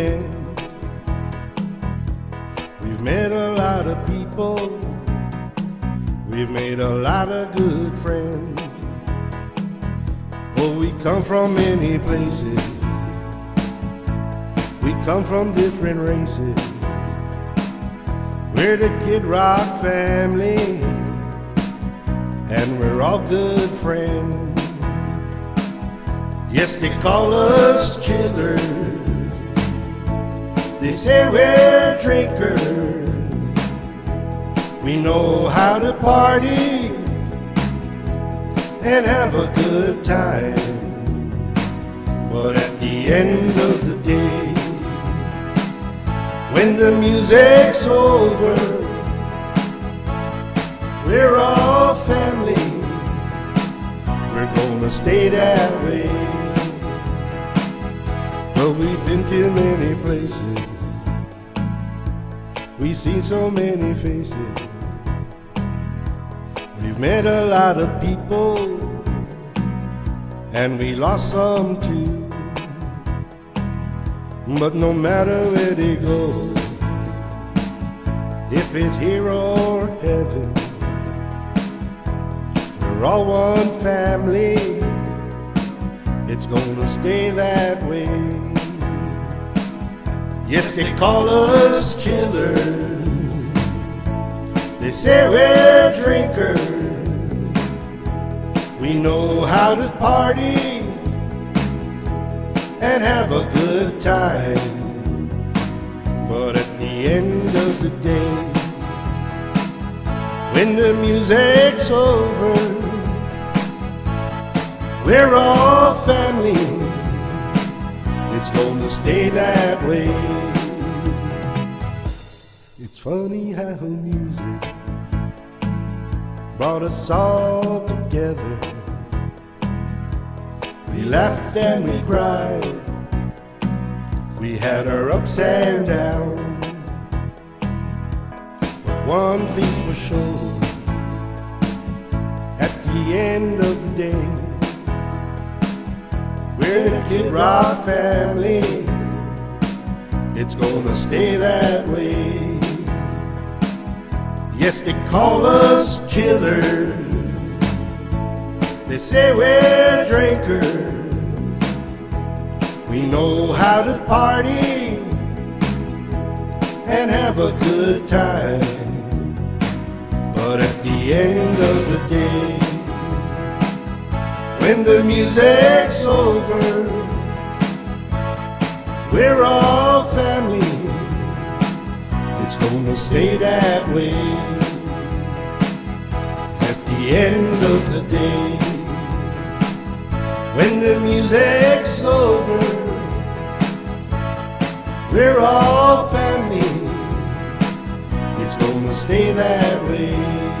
friends. We've met a lot of people. We've made a lot of good friends. Well, we come from many places. We come from different races. We're the Kid Rock family, and we're all good friends. Yes, they call us chillers. They say we're drinkers. We know how to party and have a good time. But at the end of the day, when the music's over, we're all family. We're gonna stay that way. But we've been to many places. We've seen so many faces. We've met a lot of people, and we lost some too. But no matter where they go, if it's here or heaven, we're all one family. It's gonna stay that way. Yes, they call us killers. They say we're drinkers. We know how to party and have a good time. But at the end of the day, when the music's over, we're all family. It's gonna stay that way. It's funny how music brought us all together. We laughed and we cried. We had our ups and downs. But one thing's for sure. At the end of the day, Kid Rock family. It's gonna stay that way. Yes, they call us killers. They say we're drinkers. We know how to party and have a good time. But at the end of the day, when the music's over, we're all family. It's gonna stay that way. At the end of the day, when the music's over, we're all family. It's gonna stay that way.